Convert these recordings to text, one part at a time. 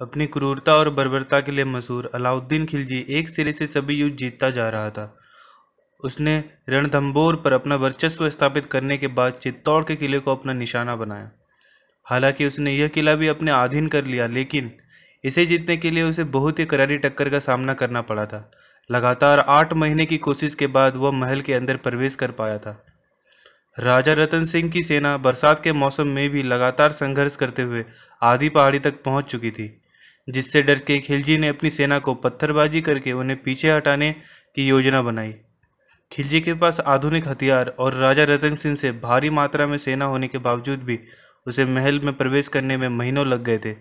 अपनी क्रूरता और बर्बरता के लिए मशहूर अलाउद्दीन खिलजी एक सिरे से सभी युद्ध जीतता जा रहा था। उसने रणथंबोर पर अपना वर्चस्व स्थापित करने के बाद चित्तौड़ के किले को अपना निशाना बनाया। हालाँकि उसने यह किला भी अपने अधीन कर लिया, लेकिन इसे जीतने के लिए उसे बहुत ही करारी टक्कर का सामना करना पड़ा था। लगातार आठ महीने की कोशिश के बाद वह महल के अंदर प्रवेश कर पाया था। राजा रतन सिंह की सेना बरसात के मौसम में भी लगातार संघर्ष करते हुए आधी पहाड़ी तक पहुँच चुकी थी। जिससे डर के खिलजी ने अपनी सेना को पत्थरबाजी करके उन्हें पीछे हटाने की योजना बनाई। खिलजी के पास आधुनिक हथियार और राजा रतन सिंह से भारी मात्रा में सेना होने के बावजूद भी उसे महल में प्रवेश करने में महीनों लग गए थे।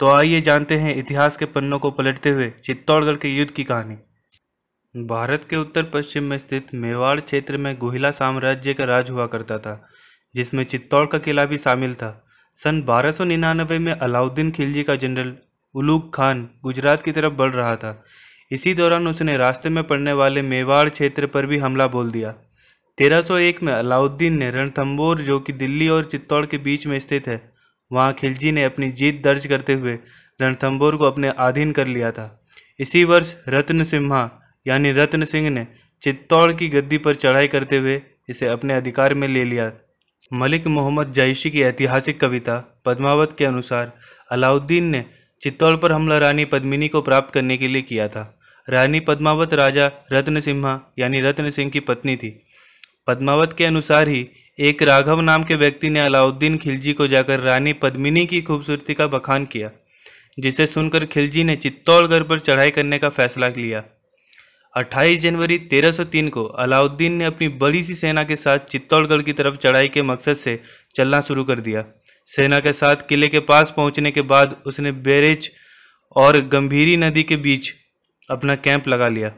तो आइए जानते हैं इतिहास के पन्नों को पलटते हुए चित्तौड़गढ़ के युद्ध की कहानी। भारत के उत्तर पश्चिम में स्थित मेवाड़ क्षेत्र में गुहिला साम्राज्य का राज हुआ करता था, जिसमें चित्तौड़ का किला भी शामिल था। सन बारह में अलाउद्दीन खिलजी का जनरल उलूग खान गुजरात की तरफ़ बढ़ रहा था। इसी दौरान उसने रास्ते में पड़ने वाले मेवाड़ क्षेत्र पर भी हमला बोल दिया। 1301 में अलाउद्दीन ने रणथंबोर जो कि दिल्ली और चित्तौड़ के बीच में स्थित है, वहाँ खिलजी ने अपनी जीत दर्ज करते हुए रणथंबोर को अपने अधीन कर लिया था। इसी वर्ष रत्न सिम्हा यानी रत्न सिंह ने चित्तौड़ की गद्दी पर चढ़ाई करते हुए इसे अपने अधिकार में ले लिया। मलिक मोहम्मद जैशी की ऐतिहासिक कविता, पद्मावत के अनुसार, अलाउद्दीन ने चित्तौड़ पर हमला रानी पद्मिनी को प्राप्त करने के लिए किया था। रानी पद्मावत राजा रत्न सिम्हा यानी रत्न सिंह की पत्नी थी। पद्मावत के अनुसार ही एक राघव नाम के व्यक्ति ने अलाउद्दीन खिलजी को जाकर रानी पद्मिनी की खूबसूरती का बखान किया, जिसे सुनकर खिलजी ने चित्तौड़गढ़ पर चढ़ाई करने का फैसला लिया। 28 जनवरी 1303 को अलाउद्दीन ने अपनी बड़ी सी सेना के साथ चित्तौड़गढ़ की तरफ़ चढ़ाई के मकसद से चलना शुरू कर दिया। सेना के साथ किले के पास पहुँचने के बाद उसने बेरेज और गंभीरी नदी के बीच अपना कैंप लगा लिया।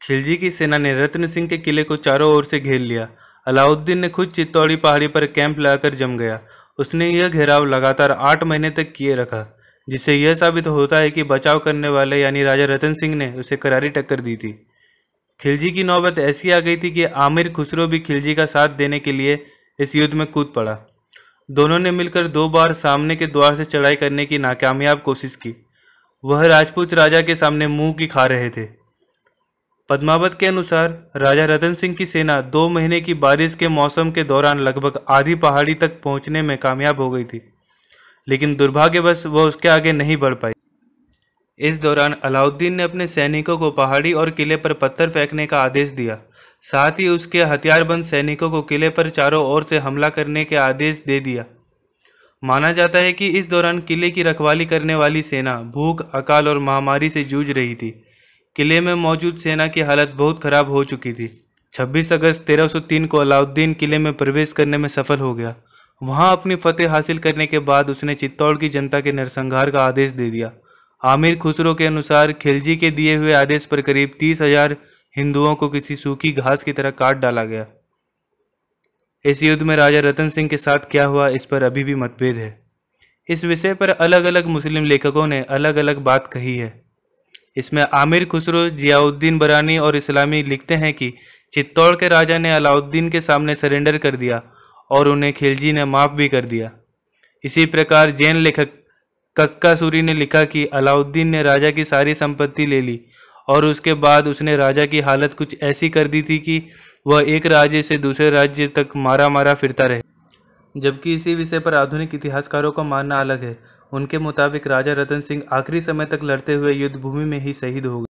खिलजी की सेना ने रत्न सिंह के किले को चारों ओर से घेर लिया। अलाउद्दीन ने खुद चित्तौड़ी पहाड़ी पर कैंप लगाकर जम गया। उसने यह घेराव लगातार आठ महीने तक किए रखा, जिससे यह साबित होता है कि बचाव करने वाले यानी राजा रतन सिंह ने उसे करारी टक्कर दी थी। खिलजी की नौबत ऐसी आ गई थी कि आमिर खुसरो भी खिलजी का साथ देने के लिए इस युद्ध में कूद पड़ा। दोनों ने मिलकर दो बार सामने के द्वार से चढ़ाई करने की नाकामयाब कोशिश की। वह राजपूत राजा के सामने मुँह की खा रहे थे। पद्मावत के अनुसार, राजा रतन सिंह की सेना दो महीने की बारिश के मौसम के दौरान लगभग आधी पहाड़ी तक पहुँचने में कामयाब हो गई थी, लेकिन दुर्भाग्यवश वह उसके आगे नहीं बढ़ पाई। इस दौरान अलाउद्दीन ने अपने सैनिकों को पहाड़ी और किले पर पत्थर फेंकने का आदेश दिया। साथ ही उसके हथियारबंद सैनिकों को किले पर चारों ओर से हमला करने के आदेश दे दिया। माना जाता है कि इस दौरान किले की रखवाली करने वाली सेना भूख, अकाल और महामारी से जूझ रही थी। किले में मौजूद सेना की हालत बहुत खराब हो चुकी थी। 26 अगस्त 1303 को अलाउद्दीन किले में प्रवेश करने में सफल हो गया। वहाँ अपनी फतेह हासिल करने के बाद उसने चित्तौड़ की जनता के नरसंहार का आदेश दे दिया। आमिर खुसरो के अनुसार, खिलजी के दिए हुए आदेश पर करीब तीस हज़ार हिंदुओं को किसी सूखी घास की तरह काट डाला गया। इस युद्ध में राजा रतन सिंह के साथ क्या हुआ, इस पर अभी भी मतभेद है। इस विषय पर अलग अलग मुस्लिम लेखकों ने अलग अलग बात कही है। इसमें आमिर खुसरो, जियाउद्दीन बरानी और इस्लामी लिखते हैं कि चित्तौड़ के राजा ने अलाउद्दीन के सामने सरेंडर कर दिया और उन्हें खिलजी ने माफ़ भी कर दिया। इसी प्रकार जैन लेखक कक्का सूरी ने लिखा कि अलाउद्दीन ने राजा की सारी संपत्ति ले ली और उसके बाद उसने राजा की हालत कुछ ऐसी कर दी थी कि वह एक राज्य से दूसरे राज्य तक मारा मारा फिरता रहे। जबकि इसी विषय पर आधुनिक इतिहासकारों का मानना अलग है। उनके मुताबिक राजा रतन सिंह आखिरी समय तक लड़ते हुए युद्ध भूमि में ही शहीद हो गए।